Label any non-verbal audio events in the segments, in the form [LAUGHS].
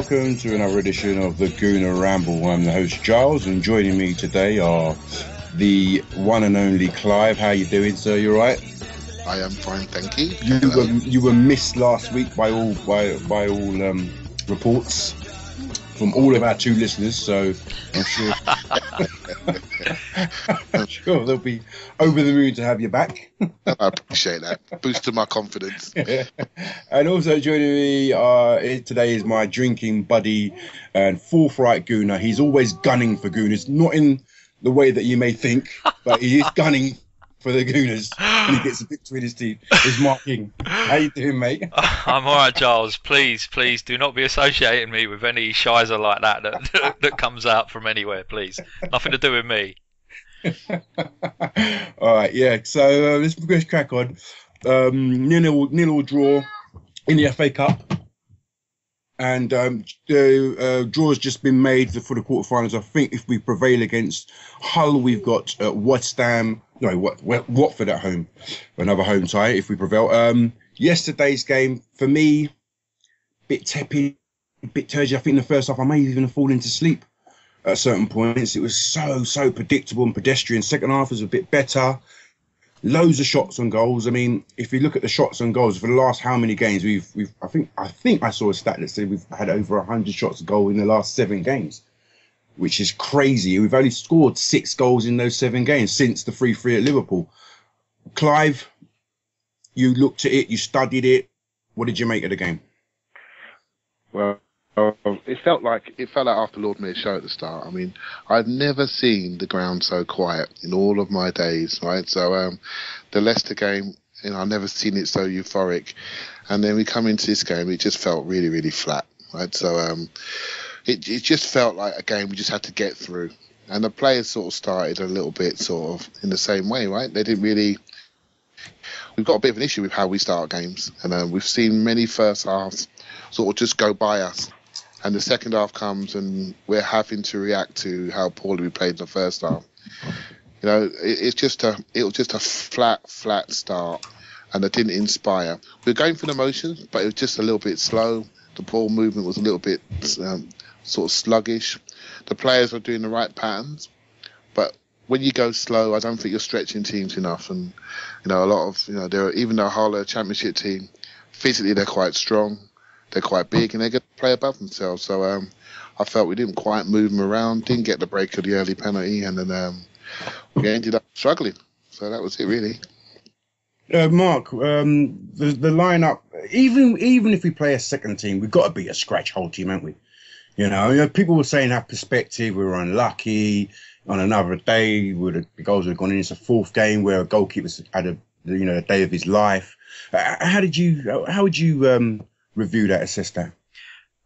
welcome to another edition of the Gooner Ramble. I'm the host Giles, and joining me today are the one and only Clive. How you doing, sir? You right? I am fine, thank you. You Hello. were you were missed last week by all by by all um, reports from all of our two listeners, so I'm sure [LAUGHS] I'm sure they'll be over the moon to have you back. [LAUGHS] I appreciate that. Boosted my confidence. [LAUGHS] and also joining me uh, today is my drinking buddy and forthright gooner. He's always gunning for gooners, not in the way that you may think, but he is gunning for the Gooners and he gets a bit between his teeth. Is Mark King. How you doing, mate? [LAUGHS] I'm all right, Giles. Please, please do not be associating me with any shizer like that that, that, comes out from anywhere. Please, nothing to do with me. [LAUGHS] all right, yeah. So uh, let's, let's crack on. Um, nil nil draw in the FA Cup and um, the uh, has just been made for the quarterfinals. I think if we prevail against Hull, we've got uh, West Ham, no, what, Watford at home, another home tie. If we prevail, um, yesterday's game for me, bit tepid, bit turgid. I think in the first half I may even have fallen to sleep at certain points. It was so so predictable and pedestrian. Second half was a bit better loads of shots on goals. I mean, if you look at the shots on goals for the last how many games we've we've I think I think I saw a stat that said we've had over hundred shots goal in the last seven games, which is crazy. We've only scored six goals in those seven games since the three three at Liverpool. Clive, you looked at it, you studied it. What did you make of the game? Well, it felt like it felt like after Lord Mayor's show at the start. I mean, I'd never seen the ground so quiet in all of my days. Right, so um, the Leicester game, you know, I've never seen it so euphoric, and then we come into this game, it just felt really, really flat. Right, so um, it it just felt like a game we just had to get through, and the players sort of started a little bit sort of in the same way. Right, they didn't really we've got a bit of an issue with how we start games, and uh, we've seen many first halves sort of just go by us and the second half comes and we're having to react to how poorly we played the first half. You know, it, it's just a it was just a flat, flat start, and it didn't inspire. We are going for the motions, but it was just a little bit slow. The ball movement was a little bit um, sort of sluggish. The players were doing the right patterns, but when you go slow, I don't think you're stretching teams enough. And you know, a lot of you know, they're even though Hull championship team, physically they're quite strong they're quite big and they get to play above themselves. So um, I felt we didn't quite move them around, didn't get the break of the early penalty, and then um, we ended up struggling. So that was it, really. Uh, Mark, um, the the lineup, even even if we play a second team, we've got to be a scratch Hull team, haven't we? You know, you know, people were saying that perspective, we were unlucky. On another day, would the goals would have gone in. It's a fourth game where a goalkeeper's had a you know a day of his life. Uh, how did you? How would you um, review that, assess that?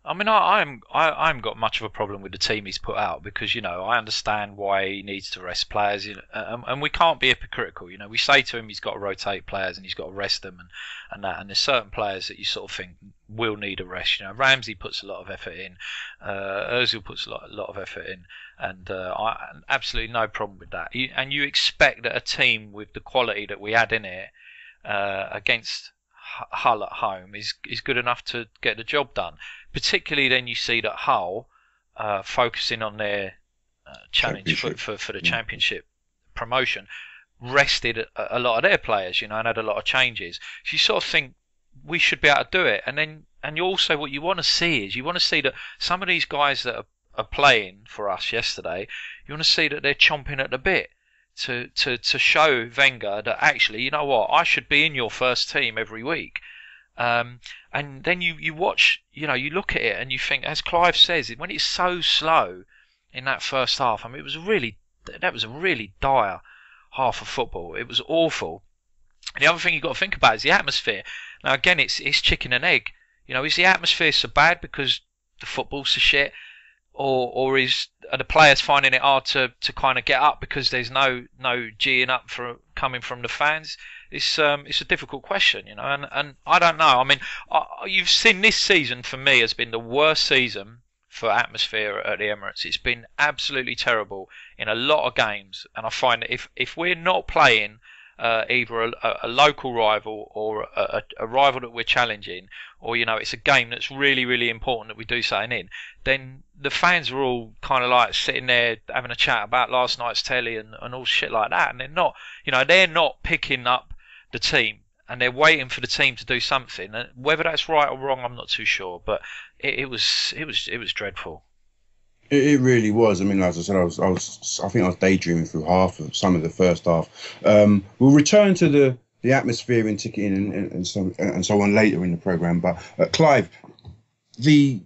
I mean, I, I'm I, I haven't got much of a problem with the team he's put out because you know I understand why he needs to rest players, you know, and, and we can't be hypocritical. You know, we say to him he's got to rotate players and he's got to rest them and, and that, and there's certain players that you sort of think will need a rest. You know, Ramsey puts a lot of effort in, uh, Özil puts a lot, a lot of effort in, and uh, I absolutely no problem with that. You, and you expect that a team with the quality that we had in it uh, against Hull at home is is good enough to get the job done. Particularly then you see that Hull uh, focusing on their uh, challenge for, for, for the yeah. championship promotion rested a, a, lot of their players, you know, and had a lot of changes. So you sort of think we should be able to do it, and then and you also what you want to see is you want to see that some of these guys that are, are playing for us yesterday, you want to see that they're chomping at the bit to, to, to show Wenger that actually, you know what, I should be in your first team every week. Um, and then you, you watch, you know, you look at it and you think, as Clive says, when it's so slow in that first half, I mean, it was really, that was a really dire half of football. It was awful. The other thing you've got to think about is the atmosphere. Now, again, it's, it's chicken and egg. You know, is the atmosphere so bad because the football's so shit? Or or is are the players finding it hard to, to kind of get up because there's no no geeing up for coming from the fans? It's um it's a difficult question, you know, and and I don't know. I mean, I, you've seen this season for me has been the worst season for atmosphere at the Emirates. It's been absolutely terrible in a lot of games, and I find that if if we're not playing uh, either a, a, local rival or a, a, rival that we're challenging, or you know it's a game that's really really important that we do something in, then the fans are all kind of like sitting there having a chat about last night's telly and, and all shit like that, and they're not you know they're not picking up the team and they're waiting for the team to do something. And whether that's right or wrong, I'm not too sure, but it, it was it was it was dreadful. It, it, really was. I mean, as I said, I was, I was, I think I was daydreaming through half of some of the first half. Um, we'll return to the the atmosphere and ticketing and, and, and so and so on later in the program. But uh, Clive, the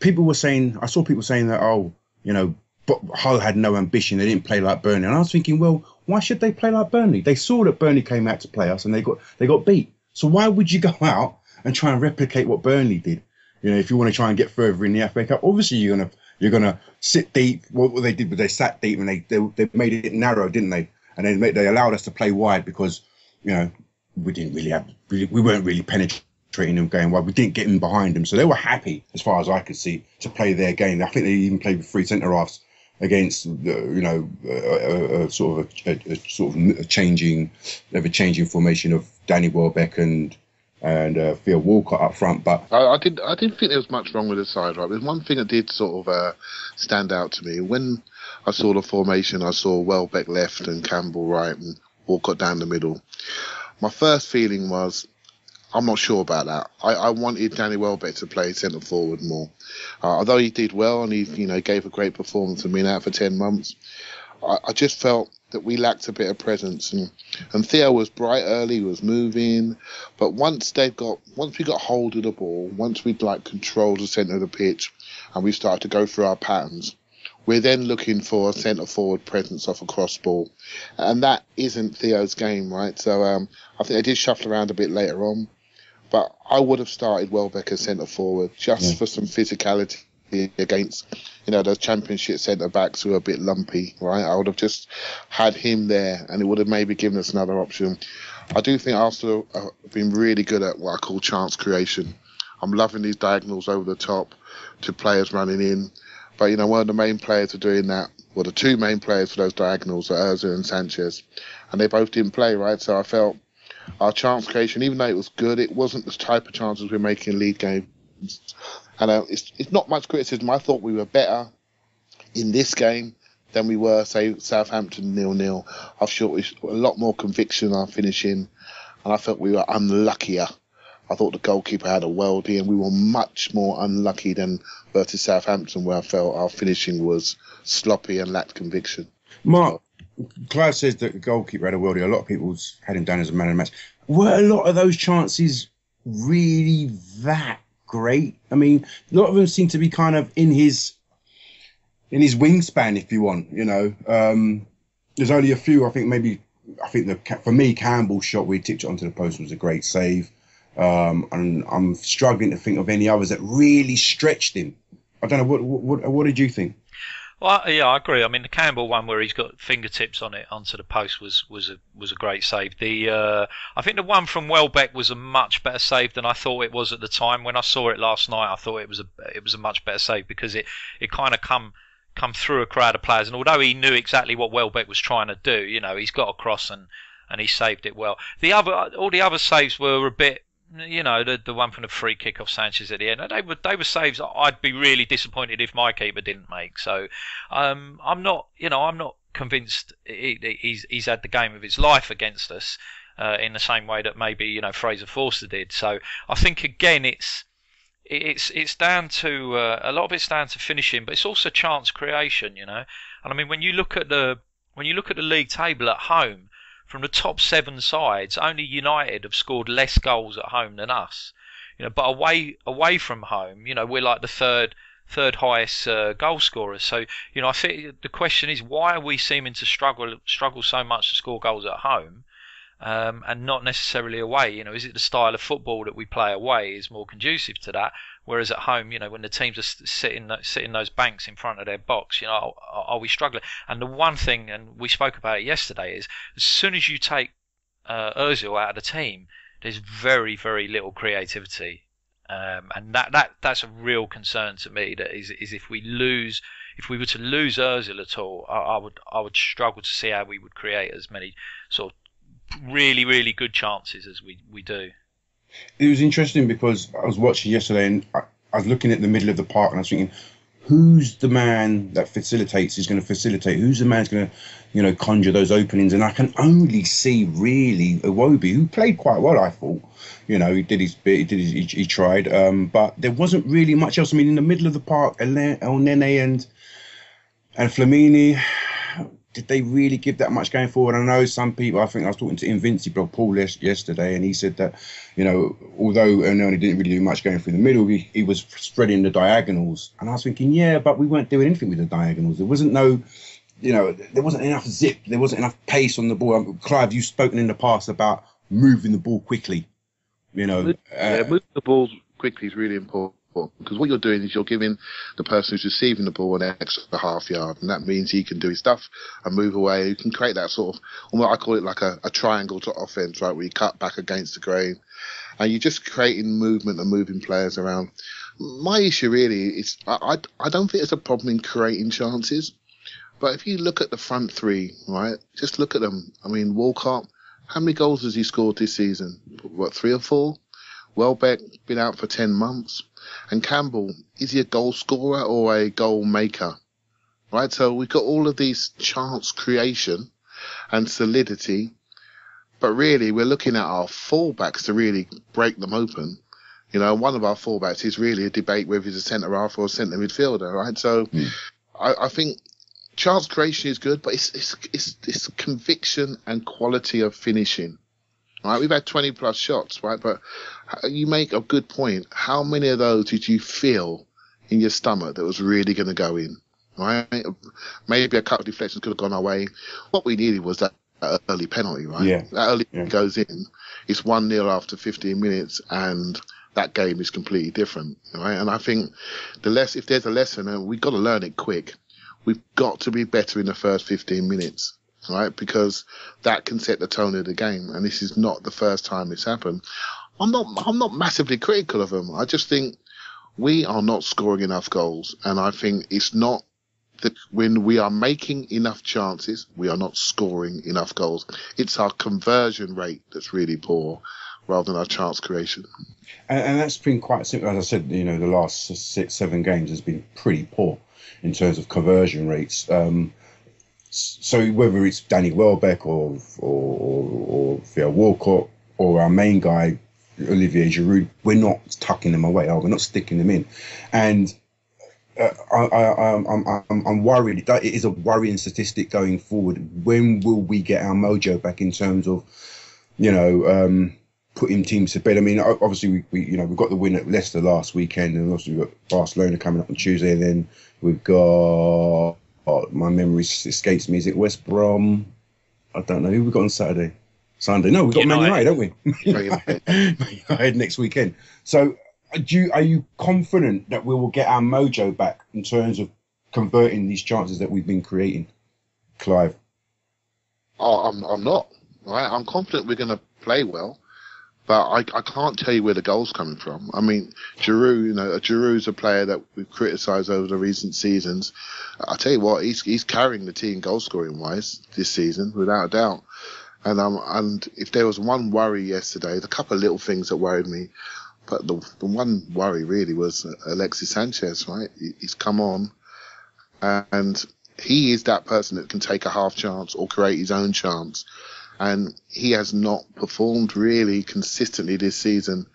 people were saying, I saw people saying that, oh, you know, but Hull had no ambition. They didn't play like Burnley, and I was thinking, well, why should they play like Burnley? They saw that Burnley came out to play us, and they got they got beat. So why would you go [LAUGHS] out and try and replicate what Burnley did? You know, if you want to try and get further in the FA Cup, obviously you're gonna you're gonna sit deep. What, they did was they sat deep and they, they they made it narrow, didn't they? And they they allowed us to play wide because you know we didn't really have we weren't really penetrating them going wide. We didn't get in behind them, so they were happy as far as I could see to play their game. I think they even played with three centre halves against uh, you know uh, uh, a, a, a sort of a, a, sort of changing, ever changing formation of Danny Welbeck and and uh, Theo Walcott up front. But I, I did I didn't think there was much wrong with the side. Right, there's one thing that did sort of uh, stand out to me when I saw the formation. I saw Welbeck left and Campbell right and Walcott down the middle. My first feeling was I'm not sure about that. I, I wanted Danny Welbeck to play centre forward more. Uh, although he did well and he, you know, gave a great performance and been out for 10 months, I, I, just felt that we lacked a bit of presence. And, and Theo was bright early, was moving. But once they got, once we got hold of the ball, once we'd like controlled the centre of the pitch and we started to go through our patterns, we're then looking for a centre forward presence off a cross ball, and that isn't Theo's game, right? So um, I think they did shuffle around a bit later on. But I would have started Welbeck as centre forward just yeah. for some physicality against, you know, those championship centre backs who are a bit lumpy, right? I would have just had him there and it would have maybe given us another option. I do think Arsenal have been really good at what I call chance creation. I'm loving these diagonals over the top to players running in. But, you know, one of the main players are doing that, well, the two main players for those diagonals are and Sanchez. And they both didn't play, right? So I felt our chance creation, even though it was good, it wasn't the type of chances we're making in league games. And uh, it's it's not much criticism. I thought we were better in this game than we were, say, Southampton nil nil. I thought we a lot more conviction in our finishing, and I felt we were unluckier. I thought the goalkeeper had a worldie, and we were much more unlucky than versus Southampton, where I felt our finishing was sloppy and lacked conviction. Mark, Clive says that the goalkeeper had a worldie. A lot of people had him down as a man of the match. Were a lot of those chances really that great? I mean, a lot of them seem to be kind of in his in his wingspan, if you want. You know, um, there's only a few. I think maybe I think the for me Campbell's shot he tipped it onto the post was a great save. Um, and I'm struggling to think of any others that really stretched him. I don't know what what what did you think? Well, yeah, I agree. I mean, the Campbell one where he's got fingertips on it onto the post was was a was a great save. The uh, I think the one from Welbeck was a much better save than I thought it was at the time. When I saw it last night, I thought it was a it was a much better save because it it kind of come come through a crowd of players. And although he knew exactly what Welbeck was trying to do, you know, he's got across and and he saved it well. The other all the other saves were a bit you know, the the one from the free kick off Sanchez at the end. They were they were saves I'd be really disappointed if my keeper didn't make. So um, I'm not, you know, I'm not convinced he, he's he's had the game of his life against us uh, in the same way that maybe you know Fraser Forster did. So I think again it's it's it's down to uh, a lot of it's down to finishing, but it's also chance creation, you know. And I mean when you look at the when you look at the league table at home from the top seven sides, only United have scored less goals at home than us. You know, but away away from home, you know, we're like the third third highest uh, goal scorers. So you know, I think the question is why are we seeming to struggle struggle so much to score goals at home? Um, and not necessarily away. You know, is it the style of football that we play away is more conducive to that, Whereas at home, you know, when the teams are sitting sitting those banks in front of their box, you know, are, are, we struggling? And the one thing, and we spoke about it yesterday, is as soon as you take uh, Özil out of the team, there's very very little creativity, um, and that that that's a real concern to me. That is is if we lose. If we were to lose Özil at all, I, I would I would struggle to see how we would create as many sort of really, really good chances as we, we do. It was interesting because I was watching yesterday and I, I was looking at the middle of the park and I was thinking, who's the man that facilitates is going to facilitate? Who's the man who's going to, you know, conjure those openings? And I can only see really Iwobi, who played quite well, I thought. You know, he did his bit, he did his, he, he tried, um, but there wasn't really much else. I mean, in the middle of the park, El Nene and and Flamini, did they really give that much going forward? I know some people. I think I was talking to Invincible Paul yesterday, and he said that you know, although Ononi didn't really do much going through the middle, he, he was spreading the diagonals. And I was thinking, yeah, but we weren't doing anything with the diagonals. There wasn't no, you know, there wasn't enough zip. There wasn't enough pace on the ball. Um, Clive, you've spoken in the past about moving the ball quickly. You know, uh, yeah, moving the ball quickly is really important because what you're doing is you're giving the person who's receiving the ball an extra half yard, and that means he can do his stuff and move away. You can create that sort of, I call it like a, a triangle to offense, right, where you cut back against the grain, and you're just creating movement and moving players around. My issue really is I, I, I don't think it's a problem in creating chances, but if you look at the front three, right, just look at them. I mean, Walcott, how many goals has he scored this season? What, three or four? Welbeck been out for 10 months. And Campbell, is he a goal scorer or a goal maker? Right? So we've got all of these chance creation and solidity, but really we're looking at our fullbacks to really break them open. You know, one of our fullbacks is really a debate whether he's a centre half or a centre midfielder, right? So mm. I, I think chance creation is good, but it's, it's, it's, it's conviction and quality of finishing. Right, we've had 20 plus shots, right? But you make a good point. How many of those did you feel in your stomach that was really going to go in? Right? Maybe a couple of deflections could have gone our way. What we needed was that early penalty, right? Yeah. That early yeah. goes in. It's 1 0 after 15 minutes, and that game is completely different, right? And I think the less, if there's a lesson, and we've got to learn it quick. We've got to be better in the first 15 minutes right? Because that can set the tone of the game, and this is not the first time it's happened. I'm not I'm not massively critical of them. I just think we are not scoring enough goals, and I think it's not that when we are making enough chances, we are not scoring enough goals. It's our conversion rate that's really poor rather than our chance creation. And, and, that's been quite simple. As I said, you know, the last six, seven games has been pretty poor in terms of conversion rates. Um, so whether it's Danny Welbeck or or or, or Walcott or our main guy Olivier Giroud, we're not tucking them away. We're not sticking them in, and uh, I, I, I'm, I'm, I'm worried. That it is a worrying statistic going forward. When will we get our mojo back in terms of, you know, um, putting teams to bed? I mean, obviously we, we, you know, we've got the win at Leicester last weekend, and obviously we've got Barcelona coming up on Tuesday, and then we've got oh, my memory escapes me. Is it West Brom? I don't know who we got on Saturday. Sunday. No, we've got United. Man United, don't we? [LAUGHS] Man United next weekend. So, uh, do you, are you confident that we will get our mojo back in terms of converting these chances that we've been creating, Clive? Oh, I'm, I'm not. Right? I'm confident we're going to play well. But I, I can't tell you where the goal's coming from. I mean, Giroud, you know, Giroud's a player that we've criticised over the recent seasons. I tell you what, he's he's carrying the team goal scoring wise this season, without a doubt. And um, and if there was one worry yesterday, a couple of little things that worried me, but the the one worry really was Alexis Sanchez. Right, he's come on, and he is that person that can take a half chance or create his own chance and he has not performed really consistently this season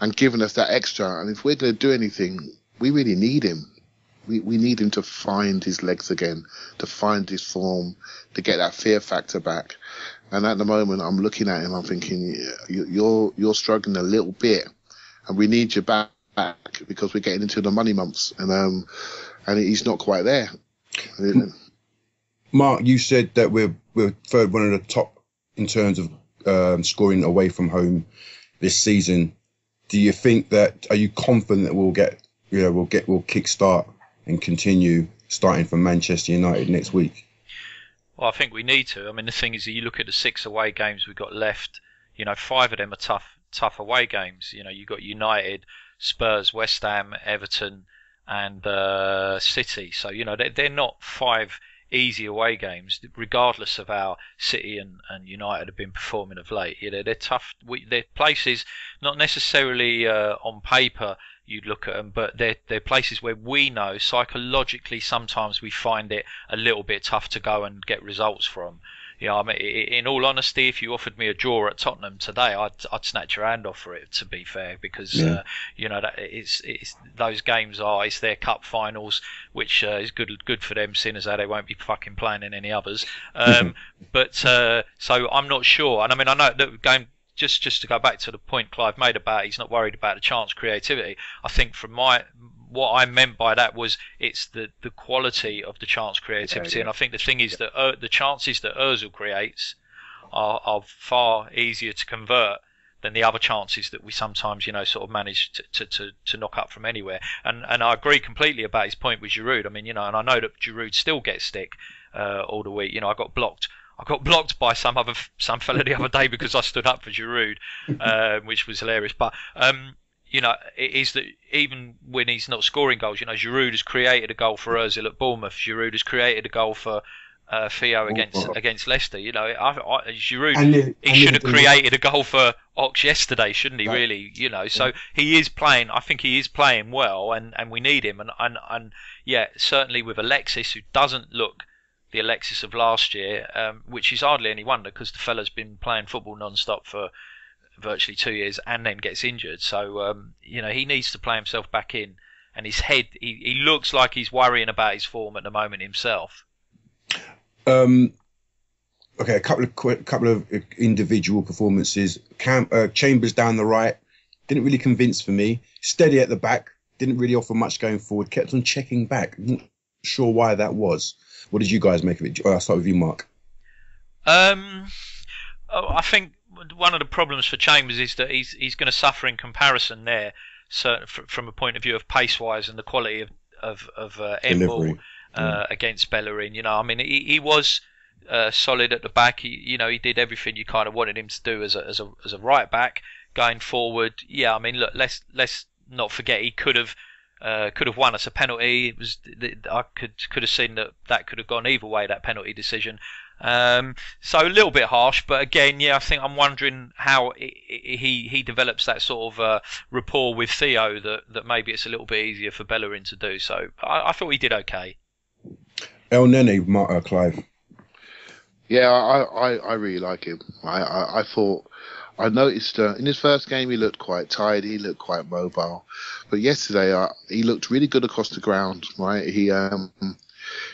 and given us that extra. And if we're going to do anything, we really need him. We, we need him to find his legs again, to find his form, to get that fear factor back. And at the moment, I'm looking at him, I'm thinking, you're, you're struggling a little bit and we need you back, back because we're getting into the money months and, um, and he's not quite there. Mark, you said that we're, we're third one of the top in terms of um, scoring away from home this season. Do you think that? Are you confident that we'll get, you know, we'll get, we'll kickstart and continue starting from Manchester United next week? Well, I think we need to. I mean, the thing is, you look at the six away games we've got left. You know, five of them are tough, tough away games. You know, you've got United, Spurs, West Ham, Everton, and uh, City. So you know, they're, not five easy away games, regardless of how City and, and United have been performing of late. You know, they're tough. We, they're places not necessarily uh, on paper you'd look at them, but they're they're places where we know psychologically sometimes we find it a little bit tough to go and get results from. You know, I mean, in all honesty, if you offered me a draw at Tottenham today, I'd I'd snatch your hand off for it. To be fair, because yeah. uh, you know that it's it's those games are it's their cup finals, which uh, is good good for them, seeing as how they won't be fucking playing in any others. Um, but uh, so I'm not sure, and I mean I know that going just just to go back to the point Clive made about he's not worried about the chance creativity. I think from my what I meant by that was it's the, the quality of the chance creativity, yeah, yeah. and I think the thing is that uh, the chances that Özil creates are, are far easier to convert than the other chances that we sometimes, you know, sort of manage to, to, to, to, knock up from anywhere. And and I agree completely about his point with Giroud. I mean, you know, and I know that Giroud still gets stick uh, all the week. You know, I got blocked. I got blocked by some other some fella the other day because I stood up for Giroud, uh, which was hilarious. But um, you know, is that even when he's not scoring goals, you know, Giroud has created a goal for Özil at Bournemouth. Giroud has created a goal for uh, Theo against against Leicester. You know, I, I, Giroud he should have created a goal for Ox yesterday, shouldn't he? Right. Really, you know. So yeah. he is playing. I think he is playing well, and, and we need him. And, and and yeah, certainly with Alexis, who doesn't look the Alexis of last year, um, which is hardly any wonder because the fella's been playing football non-stop for virtually two years and then gets injured. So um, you know he needs to play himself back in, and his head he, he looks like he's worrying about his form at the moment himself. Um, okay, a couple of quick, couple of individual performances. Cam, uh, Chambers down the right didn't really convince for me. Steady at the back didn't really offer much going forward. Kept on checking back. Not sure why that was. What did you guys make of it? I'll start with you, Mark. Um, oh, I think one of the problems for Chambers is that he's he's going to suffer in comparison there, so from a point of view of pace wise and the quality of of, of uh, Embol uh, mm. against Bellerin. You know, I mean, he, he was uh, solid at the back. He, you know, he did everything you kind of wanted him to do as a as a as a right back going forward. Yeah, I mean, look, let's let's not forget he could have. Uh, could have won us a penalty. It was I could could have seen that that could have gone either way. That penalty decision. Um, so a little bit harsh, but again, yeah, I think I'm wondering how he he develops that sort of uh, rapport with Theo that, that maybe it's a little bit easier for Bellerin to do. So I, I thought he did okay. Elneny, uh, Clive. Yeah, I, I, I really like him. I, I, I thought I noticed uh, in his first game he looked quite tired, he looked quite mobile, but yesterday uh, he looked really good across the ground. Right, he um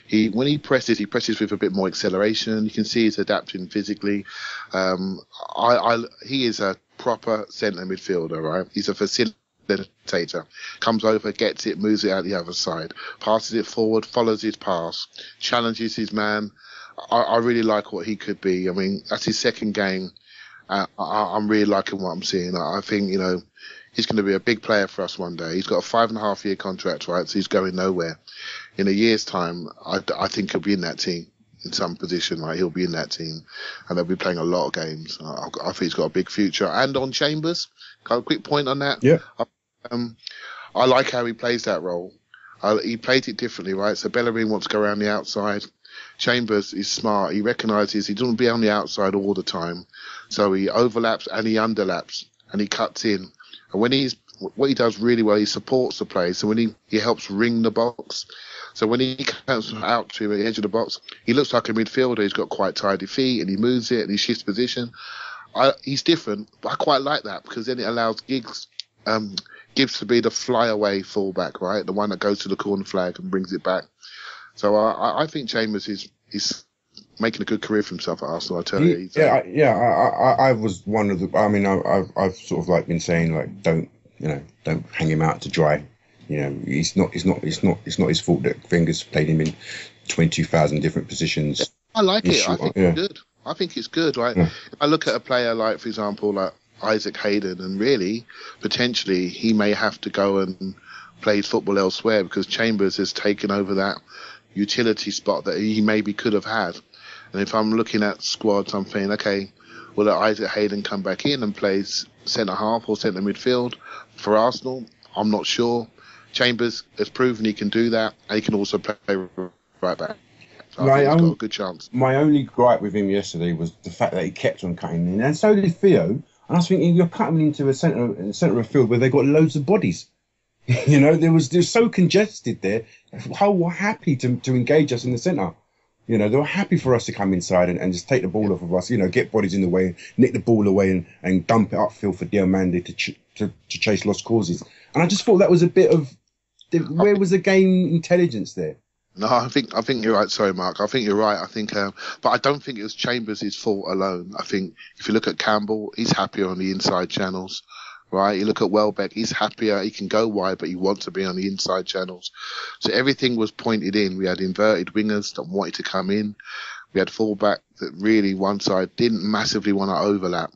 he when he presses, he presses with a bit more acceleration. You can see he's adapting physically. Um, I, I he is a proper centre midfielder, right? He's a facilitator comes over, gets it, moves it out the other side, passes it forward, follows his pass, challenges his man. I, I really like what he could be. I mean, that's his second game. I, am really liking what I'm seeing. I, I think you know he's going to be a big player for us one day. He's got a five and a half year contract, right? So he's going nowhere. In a year's time, I, I think he'll be in that team in some position. Right, he'll be in that team, and they'll be playing a lot of games. I, I think he's got a big future. And on Chambers, got a quick point on that. Yeah. Um, I like how he plays that role. Uh, he played it differently, right? So Bellerin wants to go around the outside. Chambers is smart. He recognises he doesn't be on the outside all the time. So he overlaps and he underlaps and he cuts in. And when he's, what he does really well, he supports the play. So when he, he helps ring the box. So when he comes out to the edge of the box, he looks like a midfielder. He's got quite tidy feet and he moves it and he shifts position. I, he's different, but I quite like that because then it allows Giggs um, Gibbs to be the flyaway fullback, right? The one that goes to the corner flag and brings it back. So I, I think Chambers is is making a good career for himself at Arsenal. I tell you. Uh, yeah, I, yeah. I, I, I was one of the. I mean, I, I've I've sort of like been saying like don't you know don't hang him out to dry. You know, he's not. He's not. It's not. It's not his fault that Wenger's played him in twenty thousand different positions. I like it. I think yeah. it's good. I think it's good. Right. Yeah. I look at a player like, for example, like Isaac Hayden, and really, potentially, he may have to go and play football elsewhere because Chambers has taken over that utility spot that he maybe could have had. And if I'm looking at squads, I'm thinking, okay, will Isaac Hayden come back in and play centre half or centre midfield for Arsenal? I'm not sure. Chambers has proven he can do that, and he can also play right back. So I think he's got a good chance. My only gripe with him yesterday was the fact that he kept on cutting in, and so did Theo. And I was thinking, you're cutting into a centre centre of field where they've got loads of bodies. [LAUGHS] you know, there was they're so congested there. How happy to to engage us in the centre. You know, they were happy for us to come inside and, and just take the ball off of us. You know, get bodies in the way, nick the ball away, and, and dump it upfield for Diomande to, ch- to to chase lost causes. And I just thought that was a bit of where was the game intelligence there? No, I think I think you're right. Sorry, Mark. I think you're right. I think, um, but I don't think it was Chambers' fault alone. I think if you look at Campbell, he's happier on the inside channels, right? You look at Welbeck, he's happier. He can go wide, but he wants to be on the inside channels. So everything was pointed in. We had inverted wingers that wanted to come in. We had fullback that really one side didn't massively want to overlap,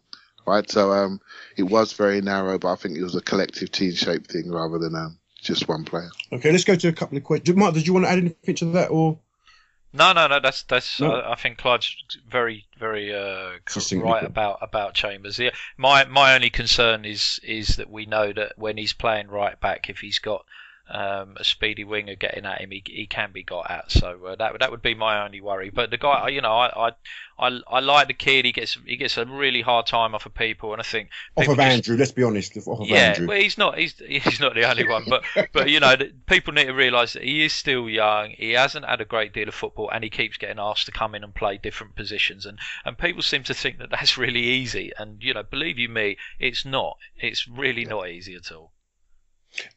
right? So um, it was very narrow, but I think it was a collective team shape thing rather than um, just one player. Okay, let's go to a couple of questions. Mark, did you want to add anything to that, or? No, no, no. That's that's. No. Uh, I think Clive's very, very uh, right about about Chambers. Yeah, my my only concern is is that we know that when he's playing right back, if he's got um, a speedy winger getting at him, he, he can be got at. So uh, that that would be my only worry. But the guy, you know, I, I I, I like the kid. He gets he gets a really hard time off of people, and I think off of Andrew. let's be honest, off of yeah, Andrew. well, he's not he's he's not the only one, but but you know, people need to realise that he is still young. He hasn't had a great deal of football, and he keeps getting asked to come in and play different positions, and and people seem to think that that's [LAUGHS] really easy. And you know, believe you me, it's not. It's really yeah. not easy at all.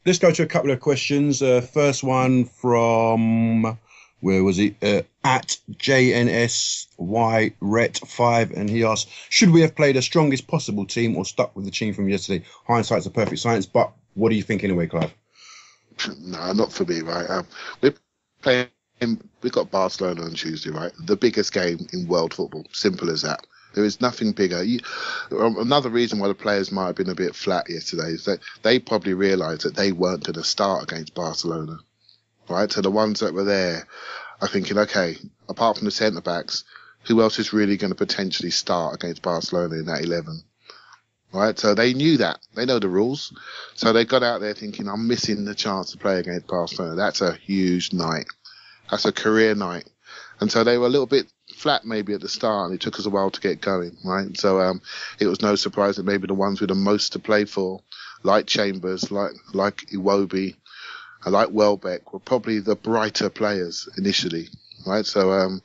Let's go to a couple of questions. Uh, first one from where was he? Uh, at JNSY Ret five, and he asked, "Should we have played the strongest possible team or stuck with the team from yesterday?" Hindsight's a perfect science, but what do you think anyway, Clive? [CLEARS THROAT] No, not for me, right? Um, we're playing. We've got Barcelona on Tuesday, right? The biggest game in world football. Simple as that. There is nothing bigger. You, um, another reason why the players might have been a bit flat yesterday is that they probably realised that they weren't going to start against Barcelona, right? So the ones that were there are thinking, okay, apart from the centre backs, who else is really going to potentially start against Barcelona in that 11? Right? So they knew that. They know the rules. So they got out there thinking, I'm missing the chance to play against Barcelona. That's a huge night. That's a career night. And so they were a little bit flat maybe at the start and it took us a while to get going, right? So um, it was no surprise that maybe the ones with the most to play for, like Chambers, like like Iwobi, like Welbeck, were probably the brighter players initially, right? So um,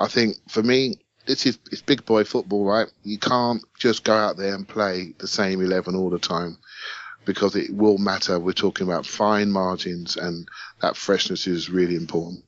I think for me, this is it's big boy football, right? You can't just go out there and play the same eleven all the time because it will matter. We're talking about fine margins, and that freshness is really important.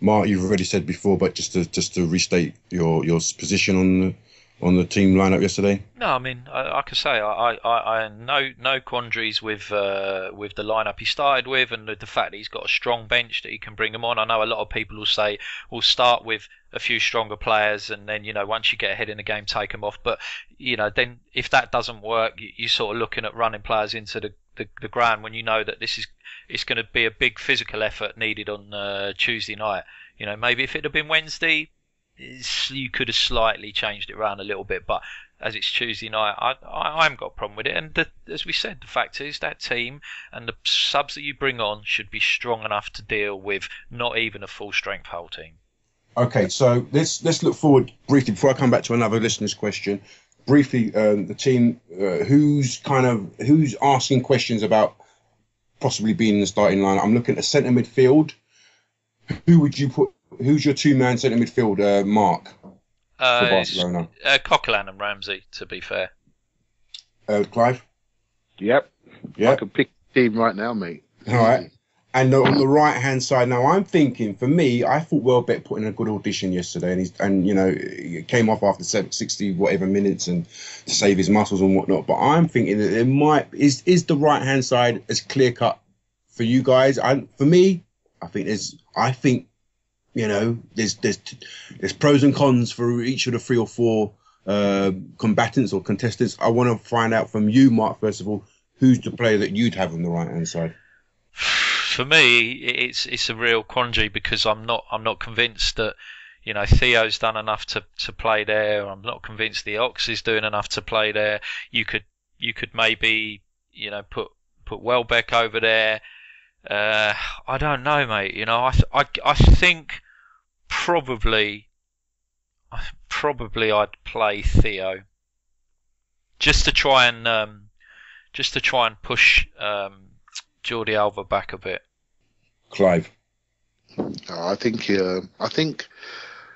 Mark, you've already said before, but just to just to restate your your position on the on the team lineup yesterday. No, I mean, I, I say, I, I, I no no quandaries with uh, with the lineup he started with, and the, fact that he's got a strong bench that he can bring them on. I know a lot of people will say we'll start with a few stronger players, and then you know once you get ahead in the game, take them off. But you know, then if that doesn't work, you, you're sort of looking at running players into the the, the ground when you know that this is it's going to be a big physical effort needed on uh, Tuesday night. You know, maybe if it had been Wednesday, you could have slightly changed it around a little bit, but as it's Tuesday night, I, I, I haven't got a problem with it. And the, as we said, the fact is that team and the subs that you bring on should be strong enough to deal with not even a full strength Hull team. Okay, so let's let's look forward briefly before I come back to another listener's question briefly um, the team uh, who's kind of who's asking questions about possibly being in the starting line. I'm looking at centre midfield. Who would you put? Who's your two man centre midfield, uh, Mark? Uh, for Barcelona. Uh, Coquelin and Ramsey, to be fair. Uh, Clive. Yep. Yep. I could pick team right now, mate. All right. And on the right hand side, now I'm thinking for me, I thought Welbeck put in a good audition yesterday, and he's and you know came off after 60 whatever minutes and to save his muscles and whatnot. But I'm thinking that it might is is the right hand side as clear cut for you guys. I for me, I think there's I think you know there's there's there's pros and cons for each of the three or four uh, combatants or contestants. I want to find out from you, Mark, first of all, who's the player that you'd have on the right hand side for me, it's it's a real quandary because I'm not I'm not convinced that you know Theo's done enough to, to play there. I'm not convinced the Ox is doing enough to play there. You could you could maybe you know put put Welbeck over there. Uh, I don't know, mate. You know, I I I think probably, probably I'd play Theo, just to try and um, just to try and push um, Jordi Alba back a bit. Clive. I think uh, I think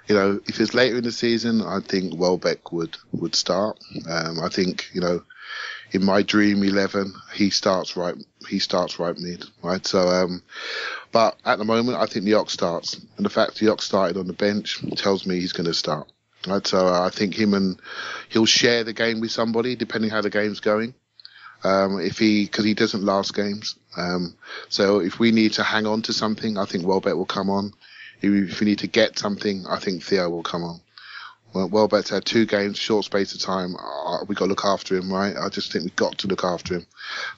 you know if it's later in the season, I think Welbeck would would start. Um, I think you know in my dream eleven, he starts right. He starts right mid, right. So, um, but at the moment, I think the Ox starts, and the fact the Ox started on the bench tells me he's going to start. Right. So uh, I think him and he'll share the game with somebody depending how the game's going. Um, if he, because he doesn't last games. Um, so if we need to hang on to something, I think Welbeck will come on. If we need to get something, I think Theo will come on. Well, Welbeck's had two games, short space of time. Uh, we got to look after him, right? I just think we've got to look after him.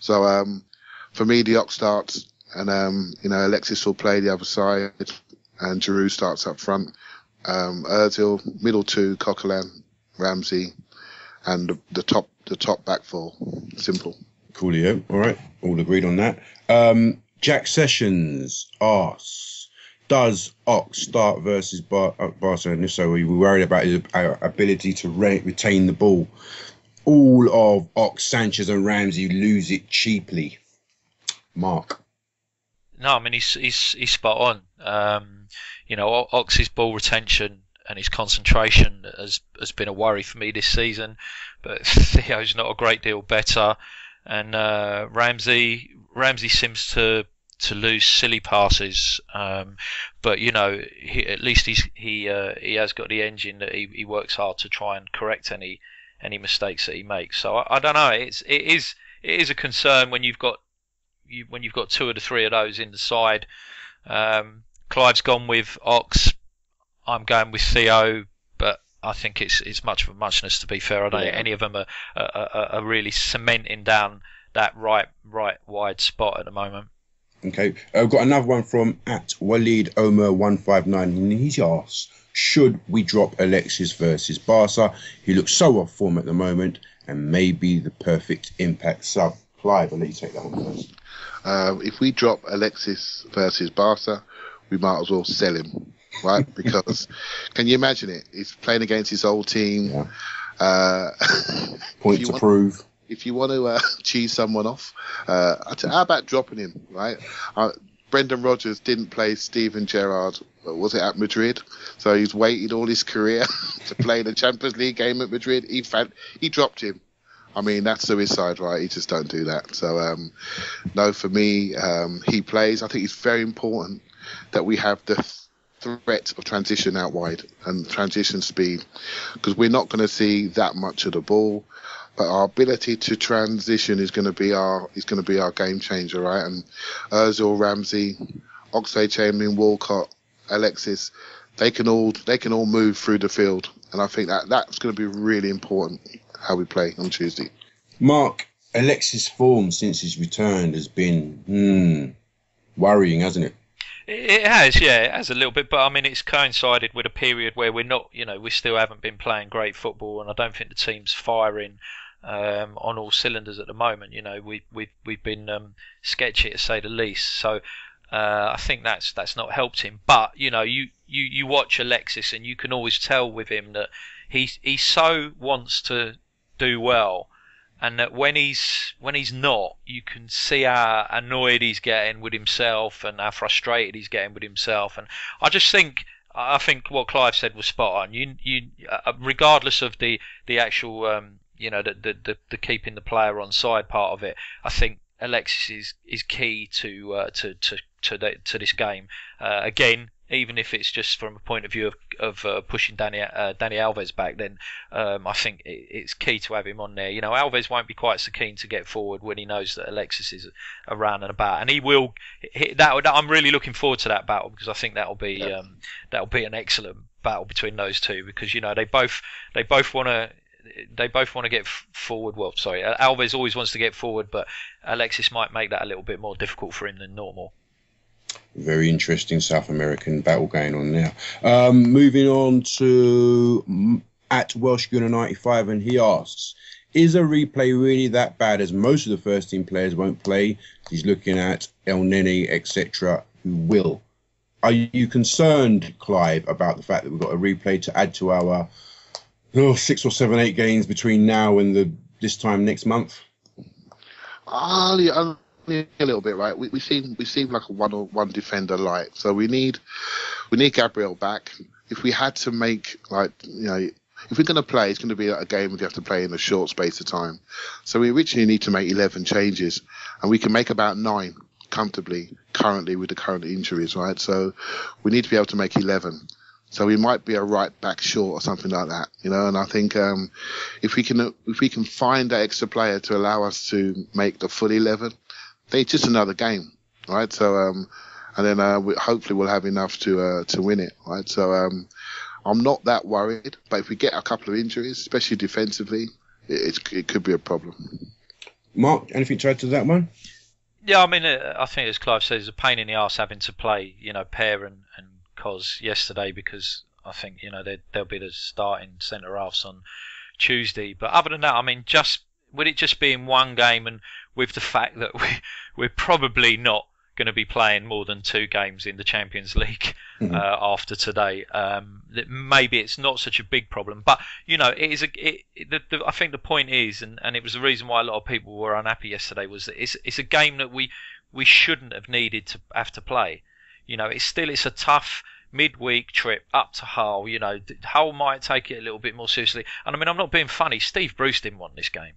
So um, for me, the Ox starts, and um, you know Alexis will play the other side, and Giroud starts up front. Um, Özil, middle two, Coquelin, Ramsey, and the, the top the top back four. Simple. Coolio. All right, all agreed on that. Um, Jack Sessions asks, does Ox start versus Bar- uh, Barcelona? If so, are you worried about his uh, ability to re- retain the ball? All of Ox, Sanchez, and Ramsey lose it cheaply. Mark. No, I mean he's he's he's spot on. Um, you know, Ox's ball retention and his concentration has has been a worry for me this season. But [LAUGHS] Theo's not a great deal better, and uh, Ramsey Ramsey seems to to lose silly passes. Um, but you know, he, at least he's he uh, he has got the engine that he, he works hard to try and correct any any mistakes that he makes. So I, I don't know. It's it is it is a concern when you've got you when you've got two of the three of those in the side. Um, Clive's gone with Ox. I'm going with Theo, but I think it's it's much of a muchness to be fair. I don't yeah. think any of them are, are, are, really cementing down that right right wide spot at the moment. Okay, I've got another one from at Walid Omer one five nine, and he asks, should we drop Alexis versus Barca? He looks so off form at the moment, and maybe the perfect impact sub. Clive, I'll let you take that one first. Uh, if we drop Alexis versus Barca, we might as well sell him right? Because [LAUGHS] can you imagine it? He's playing against his old team. Yeah. Uh, [LAUGHS] Point to want, prove. If you want to uh, [LAUGHS] cheese someone off, uh, how about dropping him, right? Uh, Brendan Rodgers didn't play Steven Gerrard, was it at Madrid? So he's waited all his career to play the Champions League game at Madrid. He fan- he dropped him. I mean, that's suicide, right? He just don't do that. So, um, no, for me, um, he plays. I think it's very important that we have the threat of transition out wide and transition speed because we're not going to see that much of the ball. But our ability to transition is going to be our is going to be our game changer right? And Özil Ramsey Oxlade-Chamberlain Walcott Alexis they can all they can all move through the field. And I think that that's going to be really important how we play on Tuesday. Mark Alexis form since his return has been hmm, worrying hasn't it it has, yeah, it has a little bit, but I mean, it's coincided with a period where we're not, you know, we still haven't been playing great football, and I don't think the team's firing um, on all cylinders at the moment. You know, we, we've we've been um, sketchy to say the least. So uh, I think that's that's not helped him. But you know, you, you, you watch Alexis, and you can always tell with him that he he so wants to do well and that when he's when he's not, you can see how annoyed he's getting with himself and how frustrated he's getting with himself. And I just think I think what Clive said was spot on. You you uh, regardless of the the actual um, you know the, the, the the keeping the player on side part of it, I think Alexis is is key to uh, to to to, the, to this game. Uh, again, even if it's just from a point of view of, of uh, pushing Dani uh, Dani Alves back, then um, I think it, it's key to have him on there. You know, Alves won't be quite so keen to get forward when he knows that Alexis is around and about, and he will. He, that, that I'm really looking forward to that battle because I think that'll be yeah. um, that'll be an excellent battle between those two because you know they both they both want to they both want to get forward. Well, sorry, Alves always wants to get forward, but Alexis might make that a little bit more difficult for him than normal very interesting South American battle going on now. Um, moving on to at Welsh Gunner 95, and he asks, is a replay really that bad as most of the first team players won't play? He's looking at Elneny, etc., who will. are you concerned, Clive, about the fact that we've got a replay to add to our oh, six or seven, eight games between now and the this time next month? Only, only a little bit, right? We, we seem we seem like a one or one defender light, so we need we need Gabriel back. If we had to make like you know if we're going to play, it's going to be a game we have to play in a short space of time. So we originally need to make 11 changes, and we can make about nine comfortably currently with the current injuries, right? So we need to be able to make 11. So we might be a right back short or something like that, you know. And I think um, if we can if we can find that extra player to allow us to make the full 11, then it's just another game, right? So um, and then uh, we, hopefully we'll have enough to uh, to win it, right? So um, I'm not that worried, but if we get a couple of injuries, especially defensively, it, it could be a problem. Mark, anything to add to that one? Yeah, I mean, uh, I think as Clive says, it's a pain in the ass having to play, you know, Per and, and Kos yesterday because I think, you know, they'll be the starting centre halves on Tuesday. But other than that, I mean, just with it just being one game and with the fact that we, [LAUGHS] we're probably not going to be playing more than two games in the Champions [LAUGHS] League mm-hmm. uh, after today. Um, maybe it's not such a big problem, but you know, it is a. It, the, the, I think the point is, and, and it was the reason why a lot of people were unhappy yesterday was that it's it's a game that we we shouldn't have needed to have to play. You know, it's still it's a tough midweek trip up to Hull. You know, Hull might take it a little bit more seriously. And I mean, I'm not being funny. Steve Bruce didn't want this game.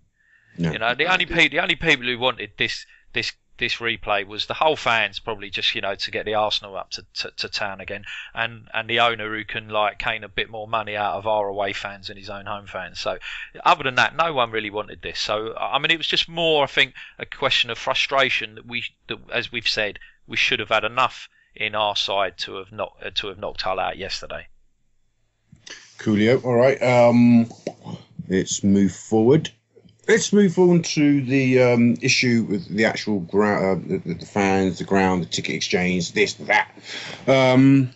No. You know, the only people the only people who wanted this this this replay was the Hull fans probably just you know to get the Arsenal up to, to, to, town again and and the owner who can like cane a bit more money out of our away fans and his own home fans. So other than that no one really wanted this. So I mean it was just more I think a question of frustration that we that as we've said we should have had enough in our side to have not to have knocked Hull out yesterday. Coolio all right um let's move forward Let's move on to the um, issue with the actual ground, uh, the, the, fans, the ground, the ticket exchange, this, that. Um,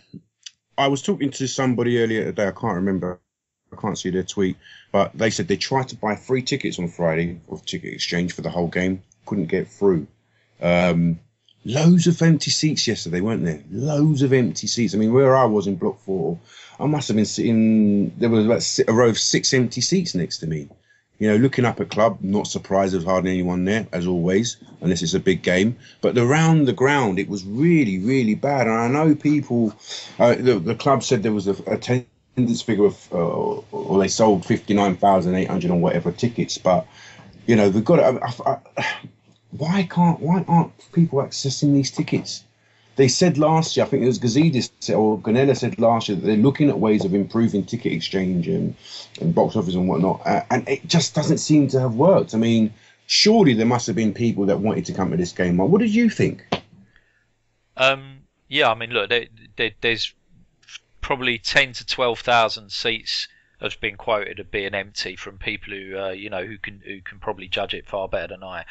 I was talking to somebody earlier today. I can't remember. I can't see their tweet, but they said they tried to buy free tickets on Friday of ticket exchange for the Hull game. Couldn't get through. Um, loads of empty seats yesterday, weren't there? Loads of empty seats. I mean, where I was in Block Four, I must have been sitting. There was about a row of six empty seats next to me. You know, looking up at club, not surprised there's hardly anyone there, as always, unless it's a big game. But around the ground, it was really, really bad. And I know people, uh, the, the club said there was a attendance figure of, uh, or they sold 59,800 or whatever tickets. But, you know, they've got to, I, I, why can't, why aren't people accessing these tickets? They said last year, I think it was Gazidis or Gunella said last year that they're looking at ways of improving ticket exchange and, and box office and whatnot, uh, and it just doesn't seem to have worked. I mean, surely there must have been people that wanted to come to this game. What did you think? Um, yeah, I mean, look, there, there, there's probably ten to twelve thousand seats has been quoted as being empty from people who uh, you know who can who can probably judge it far better than I.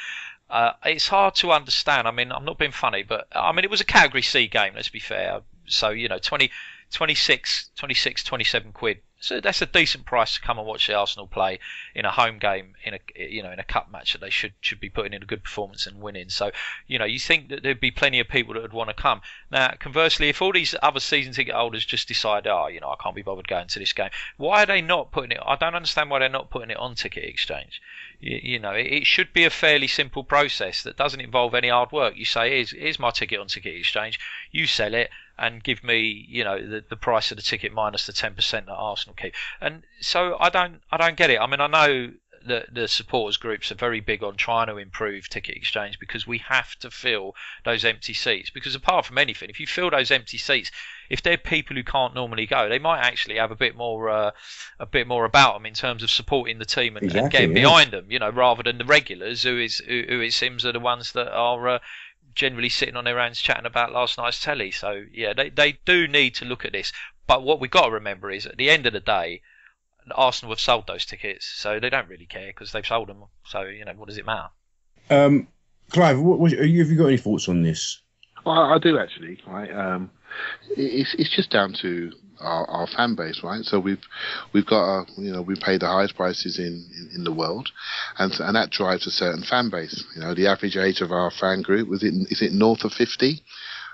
Uh, it's hard to understand. I mean, I'm not being funny, but I mean, it was a Category C game, let's be fair. So, you know, 20, 26, 26, 27 quid. So that's a decent price to come and watch the Arsenal play in a home game in a you know in a cup match that they should should be putting in a good performance and winning. So you know you think that there'd be plenty of people that would want to come. Now conversely, if all these other season ticket holders just decide, oh you know I can't be bothered going to this game, why are they not putting it? I don't understand why they're not putting it on Ticket Exchange. You, you know it, it, should be a fairly simple process that doesn't involve any hard work. You say here's here's my ticket on Ticket Exchange, you sell it and give me, you know, the, the price of the ticket minus the ten percent that Arsenal keep. And so I don't, I don't get it. I mean, I know that the supporters groups are very big on trying to improve ticket exchange because we have to fill those empty seats. Because apart from anything, if you fill those empty seats, if they're people who can't normally go, they might actually have a bit more, uh, a bit more about them in terms of supporting the team and, exactly, and getting yeah. behind them. You know, rather than the regulars who is who, who it seems are the ones that are uh, generally sitting on their hands chatting about last night's telly. So yeah, they they do need to look at this. But what we've got to remember is at the end of the day, Arsenal have sold those tickets, so they don't really care because they've sold them. So you know, what does it matter? Um, Clive, what, what, have you got any thoughts on this? Well, I do actually. Right, um, it's it's just down to our, our fan base, right? So we've we've got a, you know we pay the highest prices in, in, in, the world, and and that drives a certain fan base. You know, the average age of our fan group was it is it north of fifty.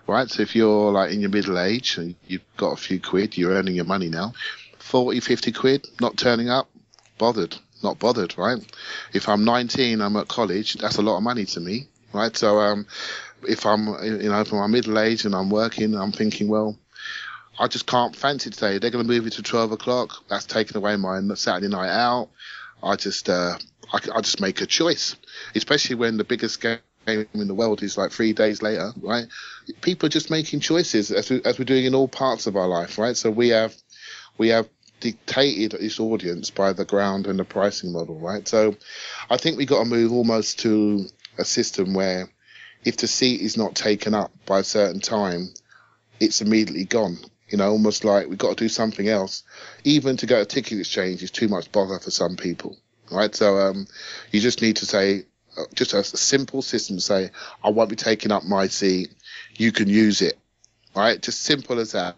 right? So if you're like in your middle age and you've got a few quid, you're earning your money now, 40, 50 quid, not turning up, bothered, not bothered, right? If I'm 19, I'm at college, that's a lot of money to me, right? So um, if I'm, you know, if I'm middle age and I'm working, I'm thinking, well, I just can't fancy today. They're going to move it to 12 o'clock. That's taking away my Saturday night out. I just, uh, I, I just make a choice, especially when the biggest game in the world is like three days later, right? People are just making choices as, we, as we're doing in all parts of our life, right? So we have, we have dictated this audience by the ground and the pricing model, right? So I think we got to move almost to a system where if the seat is not taken up by a certain time, it's immediately gone. You know, almost like we've got to do something else. Even to go to ticket exchange is too much bother for some people, right? So um, you just need to say, uh, just a, simple system to say, I won't be taking up my seat. You can use it, right? Just simple as that,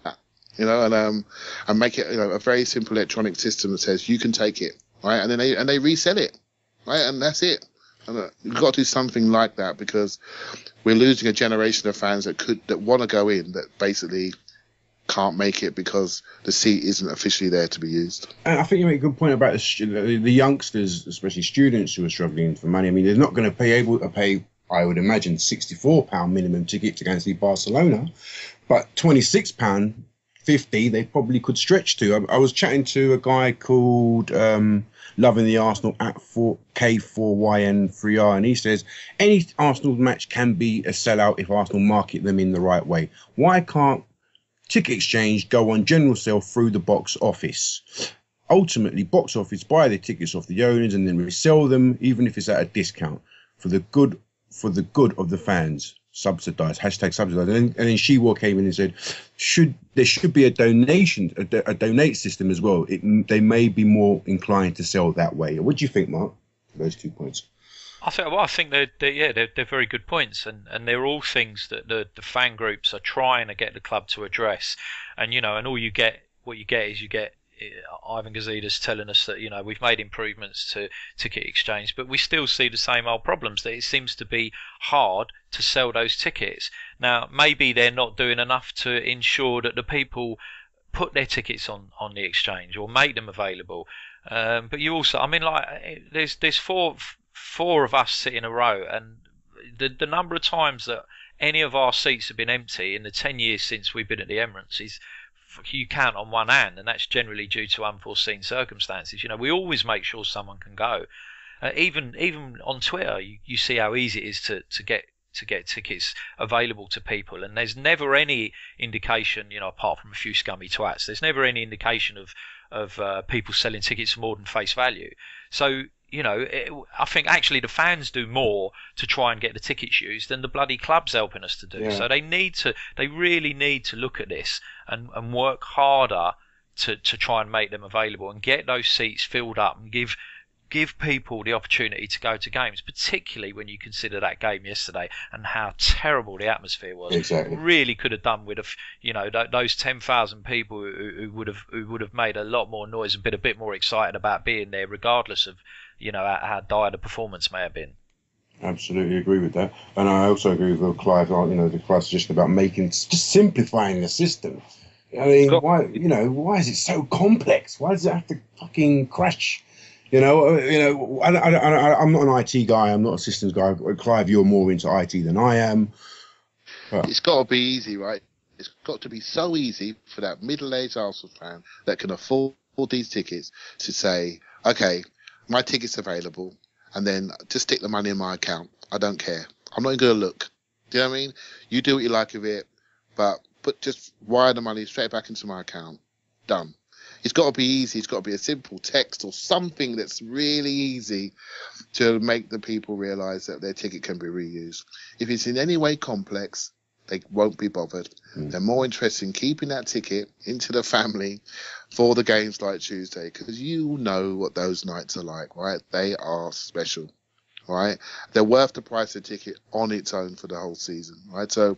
you know, and um, and make it you know a very simple electronic system that says you can take it, right? And then they and they resell it, right? And that's it. Uh, we've got to do something like that because we're losing a generation of fans that could that want to go in that basically can't make it because the seat isn't officially there to be used. And I think you make a good point about the, the youngsters, especially students who are struggling for money. I mean, they're not going to be able to pay, I would imagine, £64 minimum ticket to go and see Barcelona, but £26 50 they probably could stretch to. I, I was chatting to a guy called um, Loving the Arsenal at 4 K4YN3R, and he says any Arsenal match can be a sellout if Arsenal market them in the right way. Why can't Ticket Exchange go on general sale through the box office? Ultimately, box office buy the tickets off the owners and then resell them, even if it's at a discount, for the good for the good of the fans subsidized hashtag subsidized. And then, and then Shewar came in and said should there should be a donation a, a, donate system as well. It, they may be more inclined to sell that way. What do you think mark those two points? I think well, I think they're, they're yeah they're, they're very good points. And, and they're all things that the, the fan groups are trying to get the club to address. And you know and all you get what you get is you get Ivan Gazidis telling us that you know we've made improvements to ticket exchange, but we still see the same old problems. That it seems to be hard to sell those tickets. Now maybe they're not doing enough to ensure that the people put their tickets on on the exchange or make them available. Um, but you also, I mean, like there's there's four four of us sitting in a row, and the the number of times that any of our seats have been empty in the ten years since we've been at the Emirates is you count on one hand, and that's generally due to unforeseen circumstances. You know, we always make sure someone can go. Uh, even even on Twitter, you, you see how easy it is to, to get to get tickets available to people, and there's never any indication, you know, apart from a few scummy twats, there's never any indication of of uh, people selling tickets for more than face value. So you know, it, I think actually the fans do more to try and get the tickets used than the bloody club's helping us to do. Yeah. So they need to, they really need to look at this and, and work harder to, to try and make them available and get those seats filled up and give give people the opportunity to go to games, particularly when you consider that game yesterday and how terrible the atmosphere was. Exactly. Really could have done with a, you know, th- those ten thousand people who, who, would have who would have made a lot more noise and been a bit more excited about being there, regardless of you know how, how dire the performance may have been. Absolutely agree with that, and I also agree with Clive. You know, the Clive's suggestion about making just simplifying the system. I mean, why you know why is it so complex? Why does it have to fucking crash? You know, uh, you know, I, I, I, I'm not an IT guy. I'm not a systems guy. Clive, you're more into IT than I am. But. It's got to be easy, right? It's got to be so easy for that middle-aged Arsenal fan that can afford these tickets to say, okay, my ticket's available, and then just stick the money in my account. I don't care. I'm not even going to look. Do you know what I mean? You do what you like with it, but put just wire the money straight back into my account. Done. It's got to be easy. It's got to be a simple text or something that's really easy to make the people realize that their ticket can be reused. If it's in any way complex, they won't be bothered. Mm. They're more interested in keeping that ticket into the family for the games like Tuesday because you know what those nights are like, right? They are special, right? They're worth the price of the ticket on its own for the whole season, right? So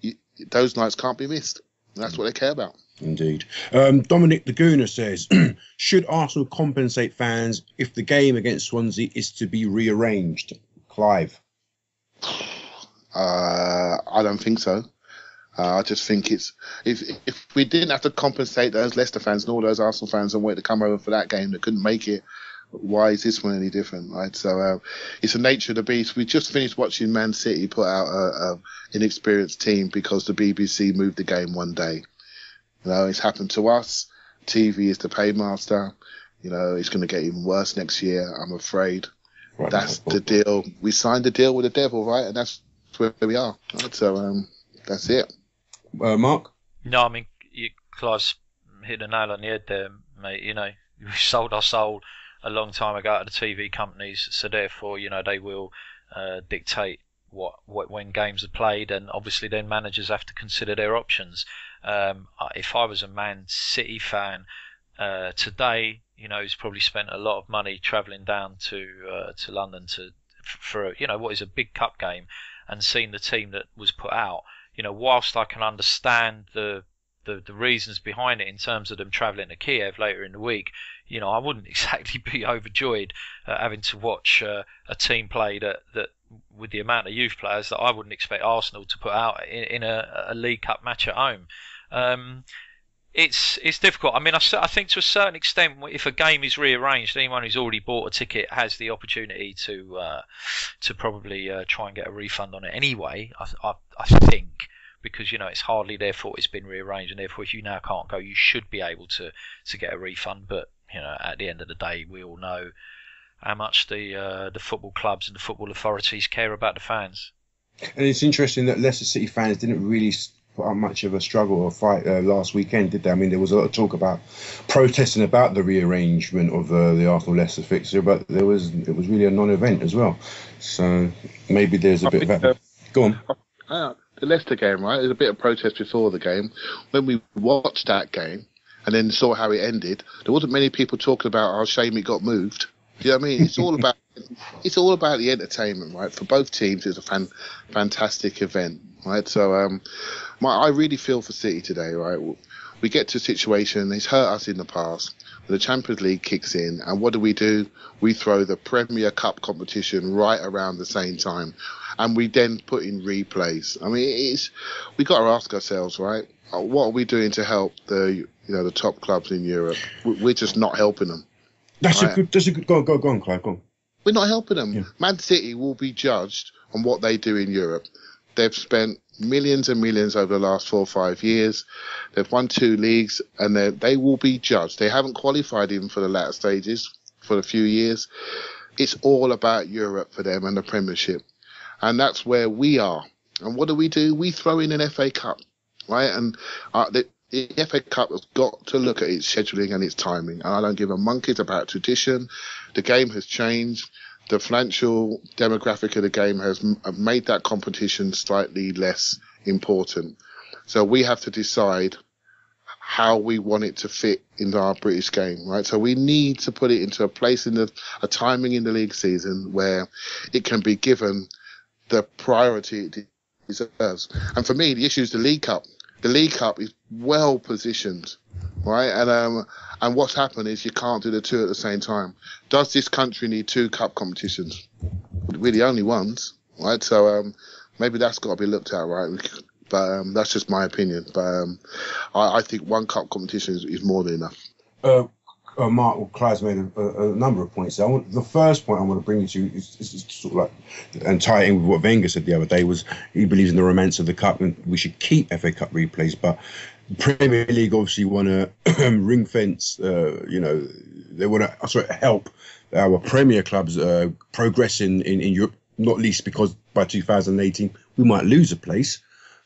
you, those nights can't be missed. That's what they care about. Indeed. Um, Dominic Laguna says, [CLEARS THROAT] should Arsenal compensate fans if the game against Swansea is to be rearranged? Clive. Uh, I don't think so. Uh, I just think it's if if we didn't have to compensate those Leicester fans and all those Arsenal fans and wait to come over for that game that couldn't make it, why is this one any different, right? So uh, it's the nature of the beast. We just finished watching Man City put out a, a inexperienced team because the BBC moved the game one day. You know, it's happened to us. TV is the paymaster. You know, it's going to get even worse next year. I'm afraid. Right, that's the deal. We signed the deal with the devil, right? And that's where we are. Right? So um, that's it. Uh, Mark? No, I mean, you, Clive's hit the nail on the head there, mate. You know, [LAUGHS] we sold our soul a long time ago to the TV companies, so therefore, you know, they will uh, dictate what, what when games are played, and obviously then managers have to consider their options. Um, if I was a Man City fan uh, today, you know, he's probably spent a lot of money travelling down to uh, to London to for you know what is a big cup game, and seen the team that was put out. You know, whilst I can understand the the, the reasons behind it in terms of them travelling to Kiev later in the week, you know, I wouldn't [LAUGHS] exactly be overjoyed uh, having to watch uh, a team play that, that with the amount of youth players that I wouldn't expect Arsenal to put out in, in a, a, League Cup match at home. Um, it's it's difficult. I mean, I, I think to a certain extent, if a game is rearranged, anyone who's already bought a ticket has the opportunity to uh, to probably uh, try and get a refund on it anyway. I, I, I think because you know it's hardly their fault it's been rearranged, and therefore if you now can't go, you should be able to to get a refund. But you know, at the end of the day, we all know how much the uh, the football clubs and the football authorities care about the fans. And it's interesting that Leicester City fans didn't really much of a struggle or fight uh, last weekend, did they? I mean, there was a lot of talk about protesting about the rearrangement of uh, the Arsenal Leicester fixture, but there was it was really a non-event as well. So maybe there's a I bit think, of that. Uh, Go on. Uh, the Leicester game, right? There's a bit of protest before the game. When we watched that game and then saw how it ended, there wasn't many people talking about how shame it got moved. Do you know what I mean? It's all about [LAUGHS] it's all about the entertainment, right? For both teams, it's a fan, fantastic event, right? So, um, my, I really feel for City today, right? We get to a situation, it's hurt us in the past. The Champions League kicks in, and what do we do? We throw the Premier Cup competition right around the same time, and we then put in replays. I mean, it's we got to ask ourselves, right? Uh, what are we doing to help the you know the top clubs in Europe? We're just not helping them. That's right? a good. That's a good. Go on, go on, go on, Clive. Go on. We're not helping them. Yeah. Man City will be judged on what they do in Europe. They've spent millions and millions over the last four or five years. They've won two leagues and they will be judged. They haven't qualified even for the latter stages for a few years. It's all about Europe for them and the Premiership. And that's where we are. And what do we do? We throw in an FA Cup, right? And uh, the, the FA Cup has got to look at its scheduling and its timing. And I don't give a monkey's about tradition. The game has changed the financial demographic of the game has made that competition slightly less important. So we have to decide how we want it to fit into our British game, right? So we need to put it into a place in the a timing in the league season where it can be given the priority it deserves. And for me, the issue is the League Cup. The League Cup is well positioned, right? And um, and what's happened is you can't do the two at the same time. Does this country need two cup competitions? We're the only ones, right? So um, maybe that's got to be looked at, right? But um, that's just my opinion. But um, I, I, think one cup competition is, is more than enough. Uh, uh, Mark well, Clive's made a, a, a, number of points. Want, the first point I want to bring you to is, is, sort of like and tie in with what Wenger said the other day was he believes in the romance of the cup and we should keep FA Cup replays, but Premier League obviously want [CLEARS THROAT] to ring fence. Uh, you know, they want to sort of help our Premier clubs uh, progress in, in, in Europe. Not least because by 2018 we might lose a place.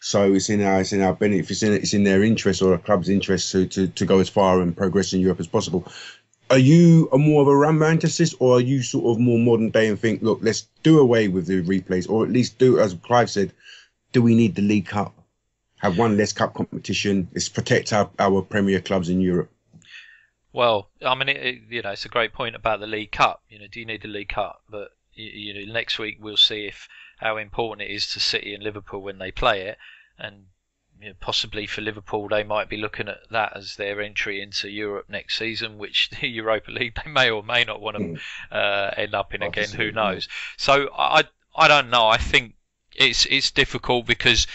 So it's in our it's in our benefit. It's in it's in their interest or a club's interest to, to, to go as far and progress in Europe as possible. Are you a more of a romanticist, or are you sort of more modern day and think, look, let's do away with the replays, or at least do as Clive said, do we need the League Cup? have one less cup competition. It's protect our, our Premier clubs in Europe. Well, I mean, it, you know, it's a great point about the League Cup. You know, do you need the League Cup? But you know, next week we'll see if how important it is to City and Liverpool when they play it, and you know, possibly for Liverpool they might be looking at that as their entry into Europe next season, which [LAUGHS] the Europa League they may or may not want to mm. uh, end up in again. Who knows? So I I don't know. I think it's it's difficult because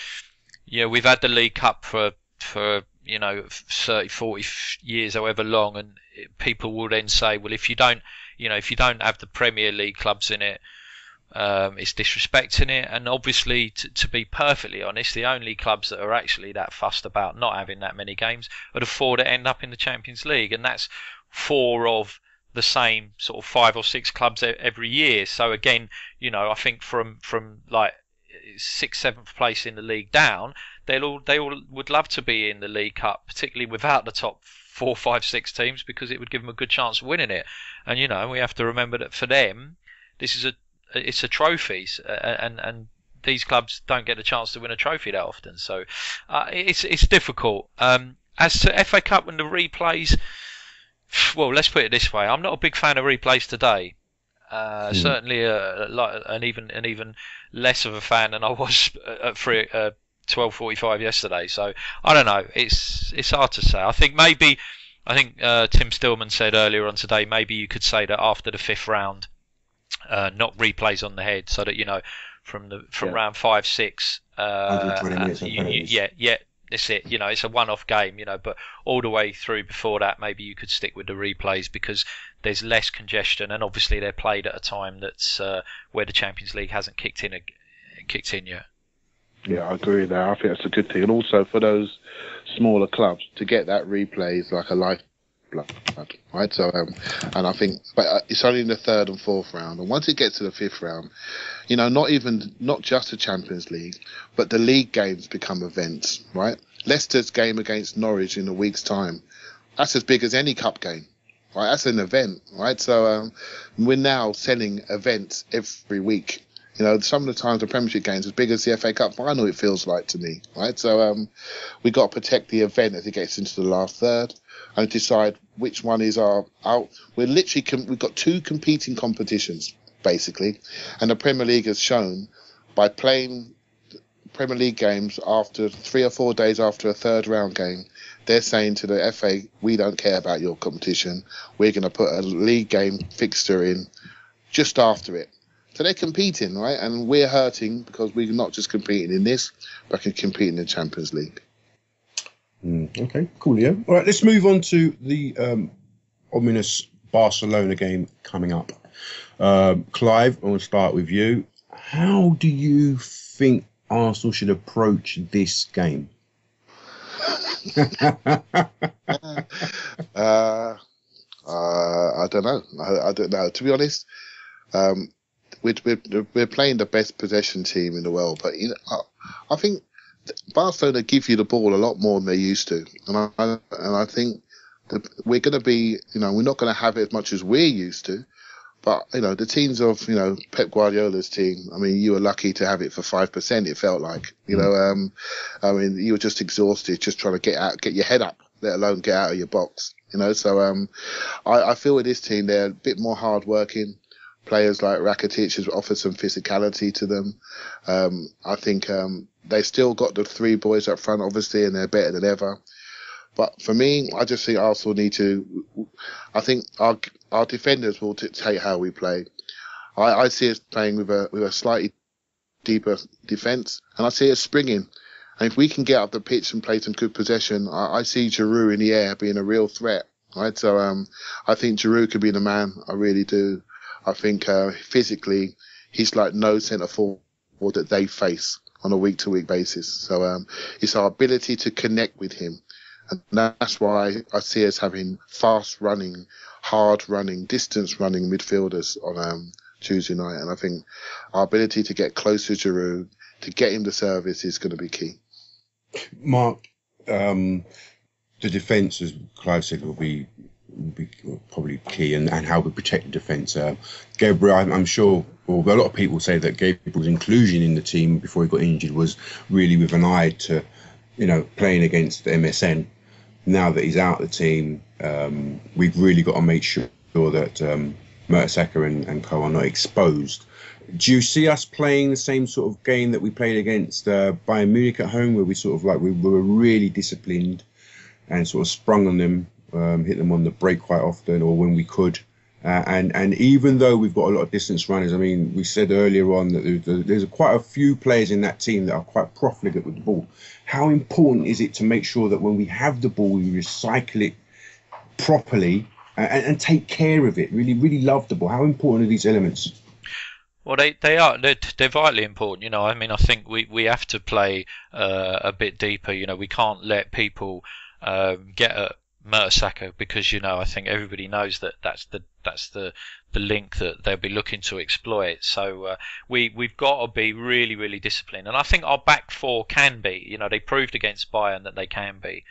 yeah, we've had the League Cup for for you know 30, 40 years, however long, and people will then say, well, if you don't, you know, if you don't have the Premier League clubs in it, um, it's disrespecting it. And obviously, to, to be perfectly honest, the only clubs that are actually that fussed about not having that many games are the four that end up in the Champions League, and that's four of the same sort of five or six clubs every year. So again, you know, I think from from like sixth, seventh place in the league down, they'll all they all would love to be in the League Cup, particularly without the top four, five, six teams, because it would give them a good chance of winning it. And you know, we have to remember that for them, this is a it's a trophy, and and these clubs don't get a chance to win a trophy that often. So uh, it's it's difficult. Um, as to FA Cup and the replays, well, let's put it this way: I'm not a big fan of replays today. Uh, mm. Certainly, uh, like, an even an even less of a fan than I was at three, uh, 12:45 yesterday. So I don't know. It's it's hard to say. I think maybe I think uh, Tim Stillman said earlier on today. Maybe you could say that after the fifth round, uh, not replays on the head, so that you know from the from yeah. round five six. Uh, you, you, yeah, yeah. That's it. You know, it's a one-off game. You know, but all the way through before that, maybe you could stick with the replays because there's less congestion, and obviously they're played at a time that's uh, where the Champions League hasn't kicked in a, kicked in yet. Yeah, I agree there. I think that's a good thing, and also for those smaller clubs to get that replay is like a life blood, right? So, um, and I think, but uh, it's only in the third and fourth round, and once it gets to the fifth round, you know, not even not just the Champions League, but the league games become events, right? Leicester's game against Norwich in a week's time, that's as big as any cup game, right? That's an event, right? So um, we're now selling events every week. You know, some of the times the Premiership games as big as the FA Cup final. It feels like to me, right? So um, we got to protect the event as it gets into the last third and decide which one is our out. We're literally com- we've got two competing competitions basically, and the Premier League has shown by playing Premier League games after three or four days after a third round game, they're saying to the FA, we don't care about your competition. We're going to put a league game fixture in just after it. So they're competing, right? And we're hurting because we're not just competing in this, but can compete in the Champions League. Mm, okay, cool, yeah. All right, let's move on to the um, ominous Barcelona game coming up. Um, Clive, I want to start with you. How do you think Arsenal should approach this game? [LAUGHS] uh, uh, I don't know. I, I, don't know. To be honest, um, we're, we're, we're playing the best possession team in the world, but you know, I, I think Barcelona give you the ball a lot more than they used to, and I and I think that we're going to be, you know, we're not going to have it as much as we're used to. But you know, the teams of you know Pep Guardiola's team. I mean, you were lucky to have it for five percent. It felt like you mm. know. Um, I mean, you were just exhausted, just trying to get out, get your head up, let alone get out of your box. You know, so um, I, I feel with this team they're a bit more hard working players like Rakitic has offered some physicality to them. Um, I think um, they still got the three boys up front, obviously, and they're better than ever. But for me, I just think Arsenal need to. I think our our defenders will dictate how we play. I, I see us playing with a with a slightly deeper defence, and I see us springing. And if we can get up the pitch and play some good possession, I, I see Giroud in the air being a real threat. Right, so um, I think Giroud could be the man. I really do. I think uh, physically, he's like no centre forward that they face on a week to week basis. So um, it's our ability to connect with him. And that's why I see us having fast running, hard running, distance running midfielders on um, Tuesday night. And I think our ability to get close to Giroud, to get him the service is going to be key. Mark, um, the defence, as Clive said, will be will be probably key and, and how we protect the defence. Uh, Gabriel, I'm, I'm, sure, well, a lot of people say that Gabriel's inclusion in the team before he got injured was really with an eye to, you know, playing against MSN. Now that he's out of the team, um, we've really got to make sure that um, Mertesacker and, and co are not exposed. Do you see us playing the same sort of game that we played against uh, Bayern Munich at home, where we sort of like we were really disciplined and sort of sprung on them um, hit them on the break quite often, or when we could, Uh, and and even though we've got a lot of distance runners, I mean, we said earlier on that there's, there's quite a few players in that team that are quite profligate with the ball. How important is it to make sure that when we have the ball, we recycle it properly and, and take care of it? Really, really love the ball. How important are these elements? Well, they, they are they're, they're vitally important. You know, I mean, I think we, we have to play uh, a bit deeper. You know, we can't let people um, get at Mertesacker because you know I think everybody knows that that's the that's the the link that they'll be looking to exploit. So uh, we we've got to be really really disciplined, and I think our back four can be. You know, they proved against Bayern that they can be.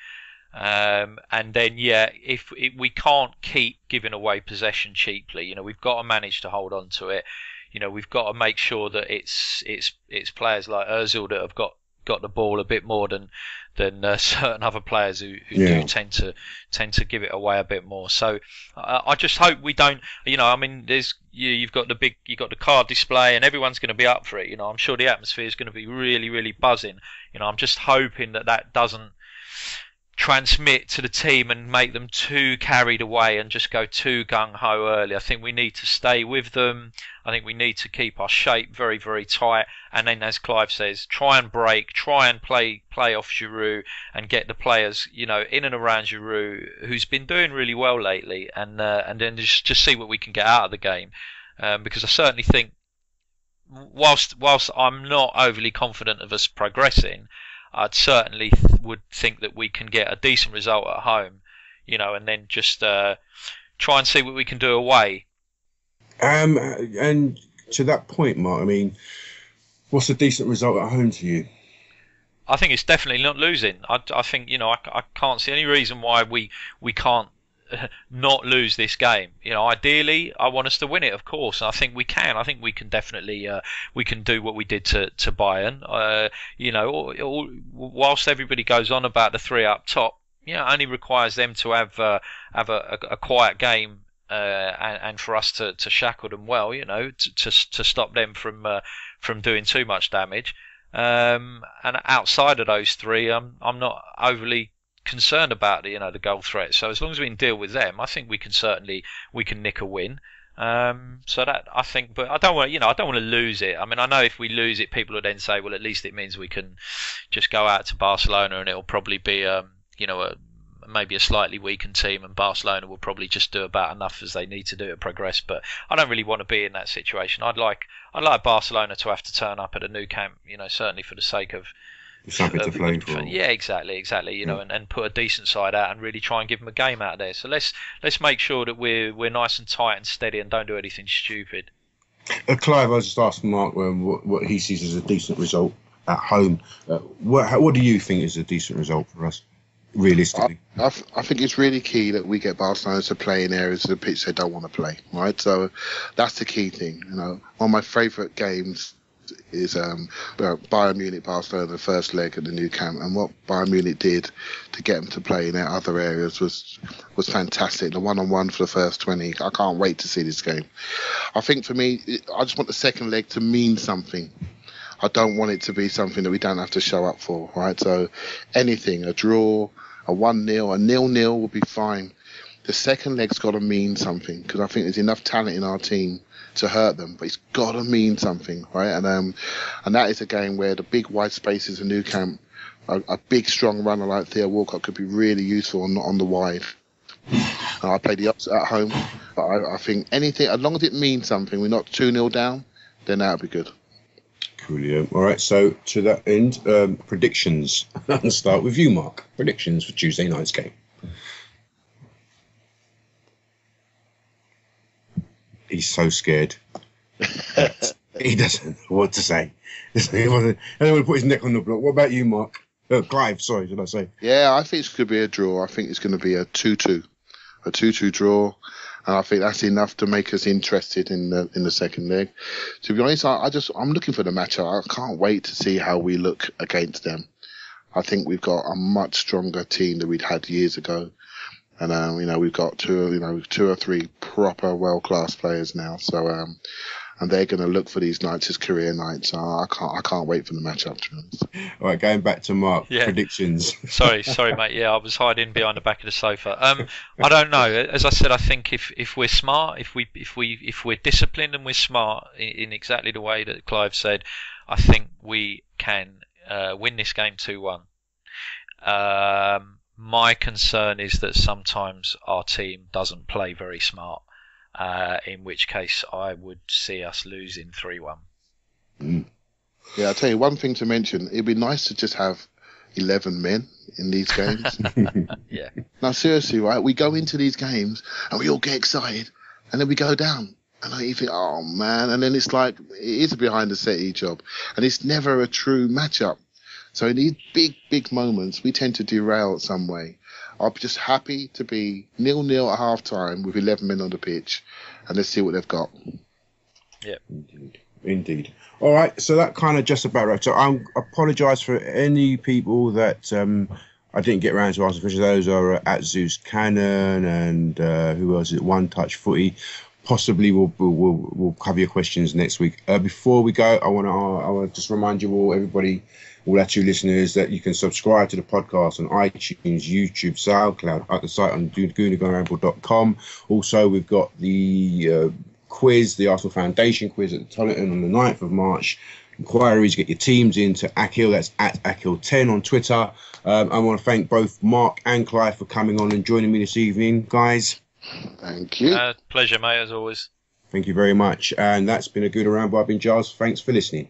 Um, and then yeah, if, if we can't keep giving away possession cheaply, you know, we've got to manage to hold on to it. You know, we've got to make sure that it's it's it's players like Özil that have got got the ball a bit more than than uh, [LAUGHS] certain other players who, who yeah. do tend to tend to give it away a bit more. So uh, I just hope we don't. You know, I mean, there's you, you've got the big, you've got the card display, and everyone's going to be up for it. You know, I'm sure the atmosphere is going to be really, really buzzing. You know, I'm just hoping that that doesn't transmit to the team and make them too carried away and just go too gung ho early. I think we need to stay with them. I think we need to keep our shape very, very tight. And then, as Clive says, try and break, try and play play off Giroud and get the players, you know, in and around Giroud, who's been doing really well lately, and uh, and then just just see what we can get out of the game. Um, because I certainly think, whilst whilst I'm not overly confident of us progressing, I'd certainly would think that we can get a decent result at home, you know, and then just uh, try and see what we can do away. Um, and to that point, Mark, I mean, what's a decent result at home to you? I think it's definitely not losing. I, I think you know I, I can't see any reason why we we can't [LAUGHS] not lose this game. You know, ideally, I want us to win it, of course. I think we can. I think we can definitely uh, we can do what we did to to Bayern. Uh, you know, all, all, whilst everybody goes on about the three up top, you know, only requires them to have uh, have a, a, a, quiet game. Uh, and, and, for us to, to shackle them well, you know, to to, to stop them from uh, from doing too much damage. Um, and outside of those three, I'm I'm not overly concerned about the you know the goal threat. So as long as we can deal with them, I think we can certainly we can nick a win. Um, so that I think, but I don't want you know I don't want to lose it. I mean I know if we lose it, people will then say, well at least it means we can just go out to Barcelona and it'll probably be um, you know a maybe a slightly weakened team, and Barcelona will probably just do about enough as they need to do to progress. But I don't really want to be in that situation. I'd like I'd like Barcelona to have to turn up at a Nou Camp, you know, certainly for the sake of something to play for. Yeah, exactly, exactly. You know, and, and put a decent side out and really try and give them a game out there. So let's let's make sure that we're we're nice and tight and steady and don't do anything stupid. Uh, Clive, I just asked Mark um, what, what he sees as a decent result at home. Uh, what how, what do you think is a decent result for us? realistically? I, I, I, think it's really key that we get Barcelona to play in areas of the pitch they don't want to play, right? So that's the key thing. You know, one of my favourite games is um, Bayern Munich Barcelona the first leg at the Nou Camp, and what Bayern Munich did to get them to play in their other areas was was fantastic. The one on one for the first twenty, I can't wait to see this game. I think for me, I just want the second leg to mean something. I don't want it to be something that we don't have to show up for, right? So anything, a draw, a one 0 a nil nil will be fine. The second leg's got to mean something because I think there's enough talent in our team to hurt them, but it's got to mean something, right? And um, and that is a game where the big wide spaces in Nou Camp, a, a big strong runner like Theo Walcott could be really useful on on the wide. Uh, I play the opposite at home, but I, I, think anything, as long as it means something, we're not 2 0 down, then that'll be good. Brilliant. All right, so to that end, um, predictions. [LAUGHS] I'll start with you, Mark. Predictions for Tuesday night's game. He's so scared. he doesn't know what to say. Want to put his neck on the block. What about you, Mark? Uh, Clive, sorry, did I say? Yeah, I think it's going to be a draw. I think it's going to be a 2 2. A 2 2 draw. And I think that's enough to make us interested in the in the second leg. To be honest, I, I just I'm looking for the match. I can't wait to see how we look against them. I think we've got a much stronger team than we'd had years ago and um, you know we've got two, you know, two or three proper world class players now. So um, and they're going to look for these nights as career nights. Uh, I can't I can't wait for the matchup. To be honest. All right, going back to Mark Yeah. predictions. [LAUGHS] sorry, sorry, mate. Yeah, I was hiding behind the back of the sofa. Um, I don't know. As I said, I think if, if we're smart, if we if we if we're disciplined and we're smart in, in exactly the way that Clive said, I think we can uh, win this game two one. Um, my concern is that sometimes our team doesn't play very smart. Uh, in which case, I would see us losing three one. Yeah, I'll tell you one thing to mention. It'd be nice to just have eleven men in these games. [LAUGHS] Yeah. now, seriously, right? We go into these games and we all get excited, and then we go down. And then you think, oh man, and then it's like it is a behind the city job, and it's never a true matchup. So in these big, big moments, we tend to derail some way. I'm just happy to be nil nil at half time with 11 men on the pitch, and let's see what they've got. Indeed. Indeed. All right, so that kind of just about right. So I apologise for any people that um, I didn't get around to asking questions. Those are uh, at Zeus Cannon and uh, who else is it? One Touch Footy. Possibly we'll, we'll, we'll, cover your questions next week. Uh, before we go, I want to I want to just remind you all, everybody, all our two listeners, that you can subscribe to the podcast on iTunes, YouTube, SoundCloud, at the site on goonerramble.com. Also, we've got the uh, quiz, the Arsenal Foundation quiz at the Tollington on the 9th of March. Inquiries, get your teams into Akil, that's at Akil10 on Twitter. Um, I want to thank both Mark and Clive for coming on and joining me this evening, guys. Thank you. Uh, pleasure, mate, as always. Thank you very much. And that's been a good around. I've been Giles. Thanks for listening.